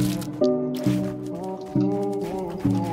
Oh, oh, oh, oh. oh, oh.